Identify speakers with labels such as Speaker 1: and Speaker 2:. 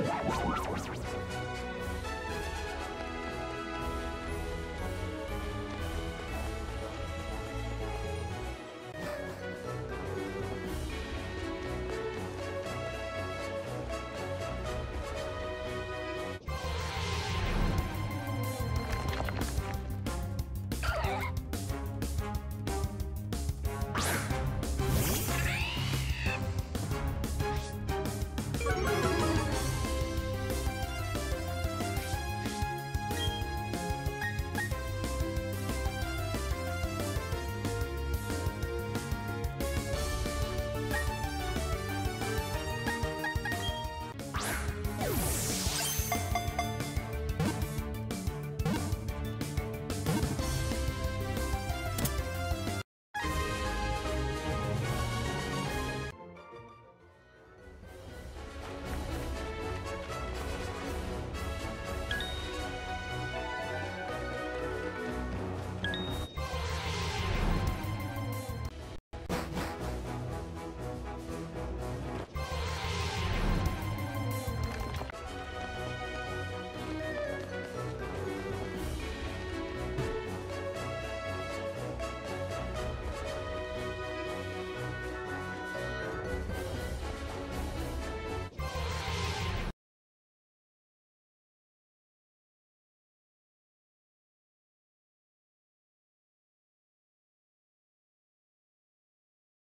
Speaker 1: Let's go.